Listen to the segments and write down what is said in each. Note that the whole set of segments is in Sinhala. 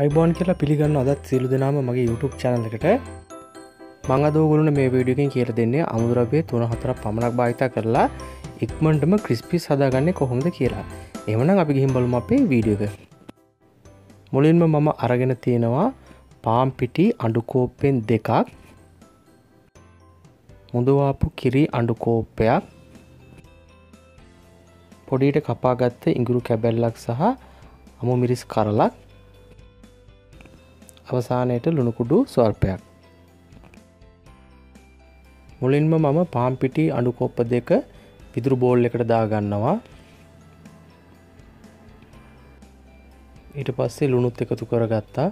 අයිබෝන් කියලා පිළිගන්න අදත් සිලු දෙනාම මගේ YouTube චැනල එකට. මංගදෝගුලන මේ වීඩියකින් කියල දෙන්නේ අමුදුරබේ තුන හතර පමණක් භාවිතා කරලා ඉක්මන්ටම ක්‍රිස්පි සදාගන්න කොහොමද කියලා. එමන අපි ගිහිම් බලුම අපේ වීඩියක මුලින්ම මම අරගෙන තියෙනවා පාම්පිටි අඩුකෝප්පෙන් දෙකක්. මුදවාපු කිරි අඩුකෝප්පයක් පොඩිට කපාගත්ත ඉඟුරු කැබැල්ලක් සහ අමු මිරිස් කරලක්. අවසානයට ලුණුකුඩු ස්වල්පයක්. මුලින්ම මම පාම්පිටි අඩුකොප්ප දෙක පිදුරු බෝල් එකට දාගන්නවා. ඊට පස්සේ ලුණුත් එකතු කරගත්තා.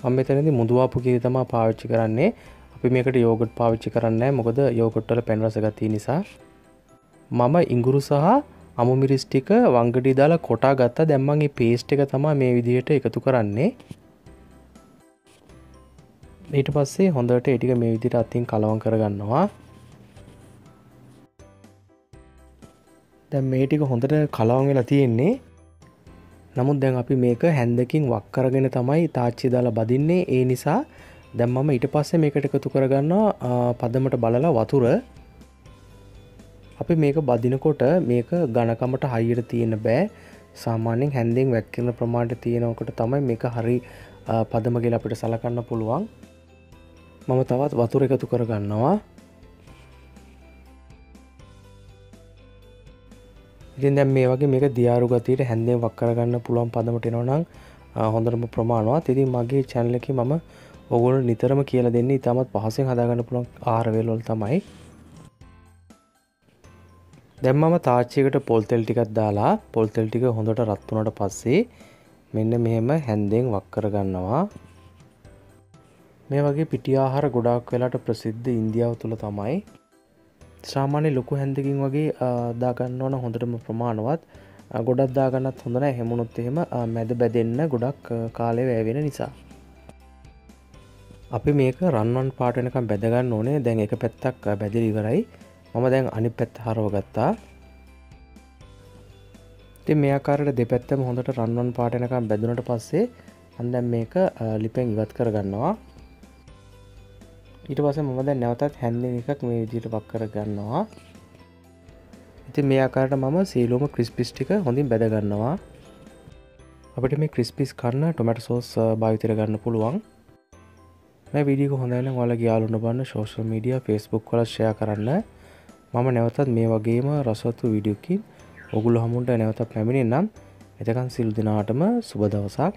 මම මෙතනදි මුදවාපු කිරි තමා පාවිච්චි කරන්නේ. අපි මේකට යෝගට් පාවිච්චි කරන්න මොකද යෝගොට්ටල පැන්රස ගතිය නිසා. මම ඉංගුරු සහ අමුමිරිස් ටික වංගඩි දාලා කොටා ගත්තා. දැම්මගේ පේස්ට් එක තමා මේ විදිහට එකතු කරන්නේ. ඊට පස්සේ හොඳට එටික මේ විදිට අත්තින් කලවන් කරගන්නවා. දැන් මේ ටික හොඳට කලවන් වෙලා තියෙන්නේ. නමුත් දැන් අපි මේක හැන්දකින් වක් කරගෙන තමයි තාච්චි දාලා බදින්නේ. ඒ නිසා දැම්මම ඊට පස්සේ මේකට එකතු කරගන්න පදමට බලලා වතුර. අපි මේක බදිනකොට මේක ගණකමට හයියට තියෙන බෑ. සාමාන්‍යෙන් හැන්දෙන් වැක්කෙන ප්‍රමාණට තියෙනවකට තමයි මේක හරි පදමගෙල අපිට සලකන්න පුළුවන්. මම තවත් වතුර එකතු කරගන්නවා. ඉතින් දැම් මේ වගේ මේක දියාරු ගතීට හැන්දෙන් වක් කරගන්න පුළුවන් පදමට එනවනම් හොඳරම ප්‍රමාණවත්. ඉතින් මගේ චැනලක මම ඔගුල නිතරම කියල දෙන්න ඉතාමත් පහසෙන් හදාගන්න පුළුවන් ආරවෙල්ලොල් තමයි. දැම්මම තාච්චයකට පොල්තෙල් ටිකත් දාලා පොල්තෙල් ටික හොඳට රත්වනට පස්සේ මෙන්න මෙහෙම හැන්දෙන් වක් කරගන්නවා. මේ වගේ පිටිආහාර ගොඩක් වෙලාට ප්‍රසිද්ධ ඉන්දියාව තුළ තමයි. සාමාන්‍ය ලොකු හැන්දකින් වගේ දාගන්න ඕන හොඳටම ප්‍රමාණවත්. ගොඩක් දාගන්නත් හොඳන හෙමුණොත් එහෙම මැද බැදෙන්න ගොඩක් කාලය වැෑවෙන නිසා. අපි මේක රන්වන් පාටනකම් බැදගන්න ඕනේ. දැන් එක පැත්තක් බැදිලි ඉවරයි. මම දැන් අනි පැත් හරව ගත්තා. ති මේ ආකාරට දෙපැත්තම හොඳට රන්වන් පාටනකම් බැදුනට පස්සේ අන්දැම් මේක ලිපෙන් ඉවත් කරගන්නවා. ඊට පස මම දැ නැවතත් හැන්ද එකක් මේ විදිට පක් කර ගන්නවා ඉති මේ ආකාරට මම සීලෝම ක්‍රිස්පිස්ටික හොඳින් බැදගන්නවා අපට මේ ක්‍රිස්පිස් කන්න ටොමට සෝස් භාවිතර ගන්න පුළුවන්. මේ විඩික හොඳන වල යාලුන බන්න ශෝෂල් මීඩිය ෆස්බුක් කොල ෂය කරන්න. මම නැවතත් මේ වගේම රසවත්තු විඩියකින් ඔගුල හමුන්ට නැවතත් පැමිණෙන් නම් එතකන් සිල් දෙනාටම සුබ දවසක්.